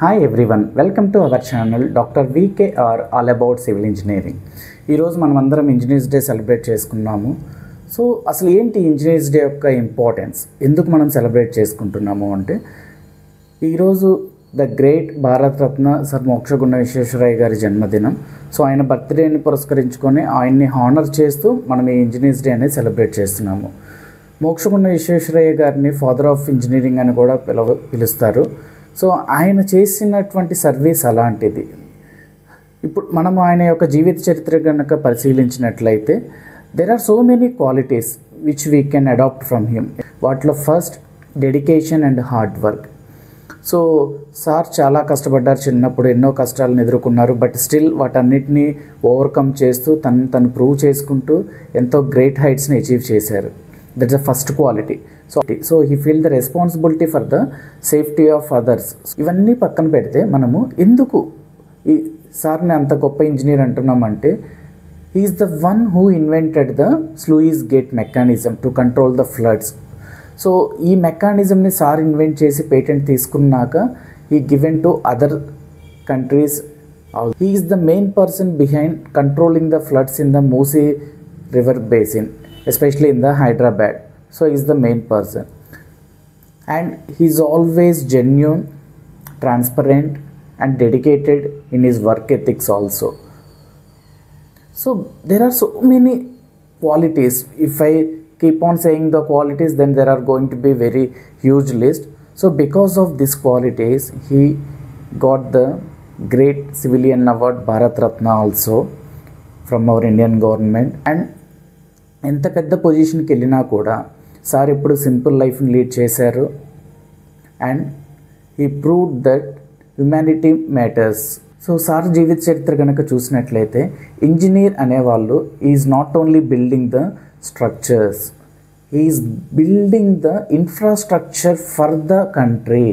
Hi everyone welcome to our channel doctor VKR all about civil engineering ఈరోజు మనం అందరం engineers day celebrate చేసుకున్నాము. So అసలు ఏంటి ఇంజనీర్స్ డే యొక్క ఇంపార్టెన్స్ ఎందుకు మనం సెలబ్రేట్ చేసుకుంటున్నాము అంటే ఈరోజు the great Bharat Ratna sir Mokshagunda Visvesvaraya గారి జన్మదినం. సో ఆయన బర్త్డేని పురస్కరించుకొని ఆయన్ని హానర్ చేస్తూ మనం ఈ ఇంజనీర్స్ డే అనేది సెలబ్రేట్ చేస్తున్నాము. మోక్షగుండ విశ్వేశ్వరయ్య గారిని ఫాదర్ ఆఫ్ ఇంజనీరింగ్ అని కూడా పిలవ పిలుస్తారు. సో ఆయన చేసినటువంటి సర్వీస్ అలాంటిది. ఇప్పుడు మనం ఆయన యొక్క జీవిత చరిత్ర కనుక పరిశీలించినట్లయితే there are so many qualities which we can adapt from him వాటిలో first dedication and hard work so sir చాలా కష్టపడ్డారు చిన్నప్పుడు ఎన్నో కష్టాలను ఎదుర్కొన్నారు బట్ స్టిల్ వాటన్నిటిని ఓవర్కమ్ చేస్తూ తను తను ప్రూవ్ చేసుకుంటూ ఎంతో గ్రేట్ హైట్స్ని అచీవ్ చేశారు. That's the first quality so so he feel the responsibility for the safety of others ఇవన్నీ పక్కన పెడితే మనము ఎందుకు ఈ సార్ని అంత గొప్ప engineer అంటున్నామంటే is the one who invented the sluice gate mechanism to control the floods so ఈ మెకానిజంని సార్ ఇన్వెంట్ చేసి పేటెంట్ తీసుకున్నాక ఈ given to other countries he is the main person behind controlling the floods in the Musi river basin especially in the hyderabad. So he's the main person. And he's always genuine transparent and dedicated in his work ethics also. So there are so many qualities. If i keep on saying the qualities then there are going to be very huge list. So because of these qualities he got the great civilian award bharat ratna also from our indian government. And ఎంత పెద్ద పొజిషన్కి వెళ్ళినా కూడా sir ఇప్పుడు simple లైఫ్ని lead చేశారు. And ఈ prove that humanity matters. So sir జీవిత చరిత్ర కనుక చూసినట్లయితే ఇంజనీర్ అనేవాళ్ళు is not only building the structures is building the infrastructure for the country.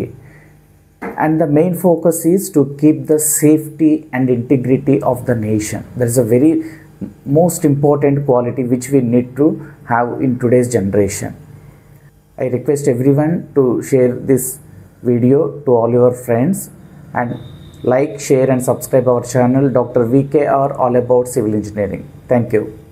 And the main focus is to keep the safety and integrity of the nation. There is a very most important quality which we need to have in today's generation. I request everyone to share this video to all your friends and like share and subscribe our channel dr vkr all about civil engineering. Thank you